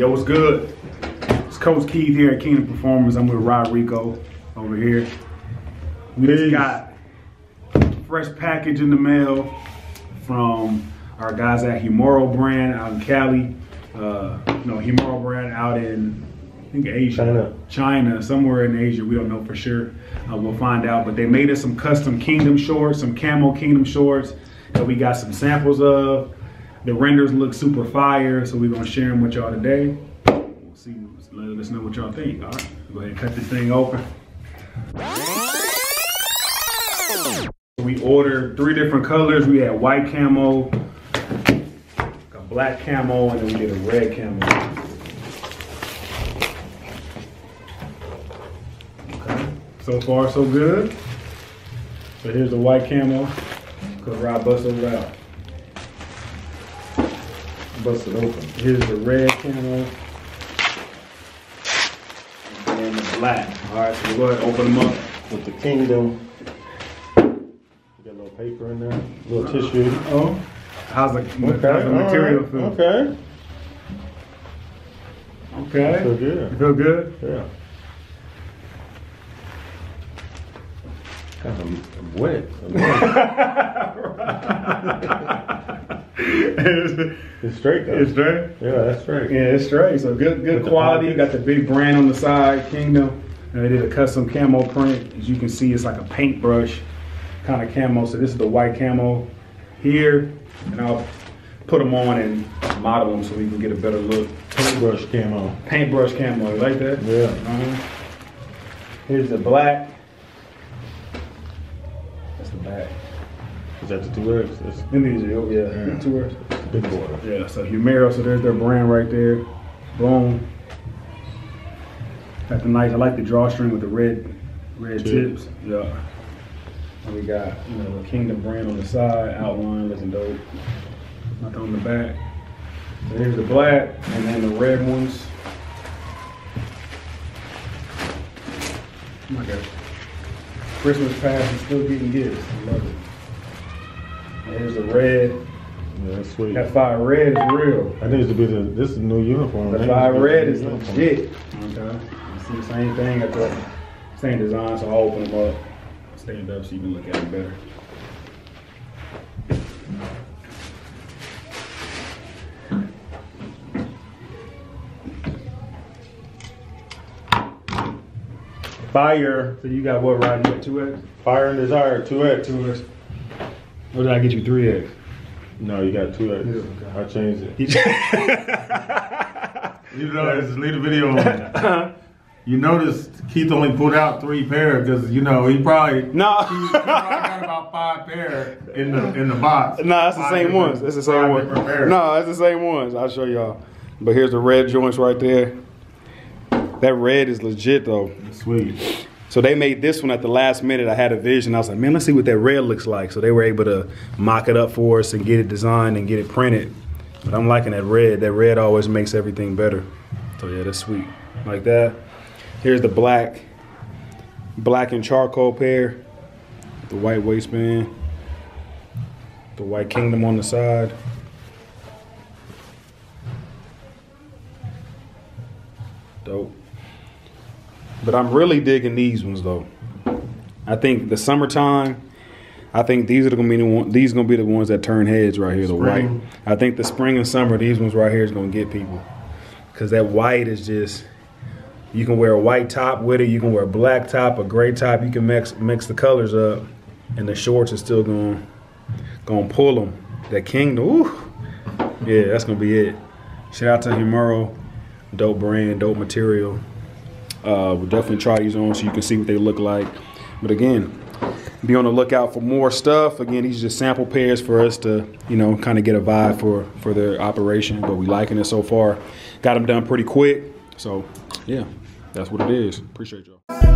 Yo, what's good? It's Coach Keith here at Kingdom Performance. I'm with Rod Rico over here. We just got fresh package in the mail from our guys at Hemero brand out in Cali. Uh, no, Hemero brand out in I think Asia, China. China, somewhere in Asia. We don't know for sure. Uh, we'll find out. But they made us some custom Kingdom shorts, some camo Kingdom shorts that we got some samples of. The renders look super fire, so we're gonna share them with y'all today. We'll see. Let us know what y'all think. All right, go ahead and cut this thing open. We ordered three different colors. We had white camo, a black camo, and then we did a red camo. Okay. So far, so good. So here's the white camo. Cause Rob busted it out. Bust it open. Here's the red camo. And then the black. All right, so we'll go ahead and open them up. With the kingdom. You got a little paper in there. A little tissue. Oh, how's the, how's the material right, feel? Okay. Okay. Feel good. You feel good? Yeah. I'm, I'm wet. I'm wet. it's, It's straight though. it's straight. yeah, that's straight. Yeah, it's straight. So good, good With quality. You got the big brand on the side, Kingdom. And they did a custom camo print. As you can see, it's like a paintbrush kind of camo. So this is the white camo here, and I'll put them on and model them so we can get a better look. Paintbrush camo. Paintbrush camo, you like that? Yeah. Uh-huh. Here's the black. Back. Is that the two X? That's And these yeah, Yeah. two words. big boy. Yeah, so Hemero, so there's their brand right there. Boom. Got the nice, I like the drawstring with the red, red Tip. tips. Yeah. And we got, you know, the Kingdom brand on the side, outline looking dope. Nothing on the back. So here's the black, and then the red ones. Oh my God. Christmas past and still getting gifts. I love it. And here's the red. Yeah, that's sweet. That fire red is real. That needs to be the. This is the new uniform. The That fire needs to be red is uniform. legit. Okay. You see the same thing at the same design, so I'll open them up, stand up so you can look at them better. Fire, So you got what, right? You got two X? fire and desire. Two X. Two X. Or did I get you three X? No, you got two X. Yeah, okay. I changed it. You You know, just leave the video on. You noticed Keith only pulled out three pair because you know he probably No. he, he probably got about five pair in the in the box. No, that's the same ones. That's the same five ones. different pairs. No, that's the same ones. I'll show y'all. But here's the red joints right there. That red is legit though. Sweet. So they made this one at the last minute. I had a vision. I was like, man, let's see what that red looks like. So they were able to mock it up for us and get it designed and get it printed. But I'm liking that red. That red always makes everything better. So yeah, that's sweet. Like that. Here's the black, black and charcoal pair. The white waistband. The white kingdom on the side. Dope. But I'm really digging these ones though. I think the summertime. I think these are gonna be the one, these gonna be the ones that turn heads right here. The Spring. white. I think the spring and summer. These ones right here is gonna get people. Cause that white is just. You can wear a white top with it. You can wear a black top, a gray top. You can mix mix the colors up, and the shorts are still going gonna pull them. That kingdom. Ooh. Yeah, that's gonna be it. Shout out to Hemero, dope brand, dope material. Uh, we'll definitely try these on so you can see what they look like. But again, be on the lookout for more stuff. Again, these are just sample pairs for us to, you know, kind of get a vibe for for their operation. But we liking it so far. Got them done pretty quick. So yeah, that's what it is. Appreciate y'all.